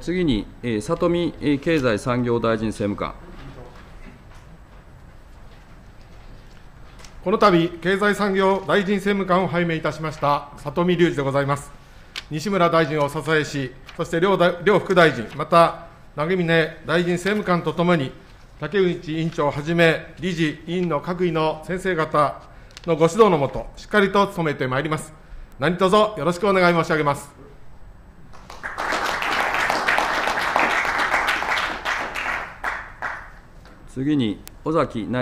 次に、里見経済産業大臣政務官。この度、経済産業大臣政務官を拝命いたしました里見隆二でございます。西村大臣をお支えし、そして両大両副大臣、また、投げ峰大臣政務官とともに、竹内委員長をはじめ、理事、委員の各位の先生方のご指導のもと、しっかりと務めてまいります。何卒よろしくお願い申し上げます。次に、尾崎内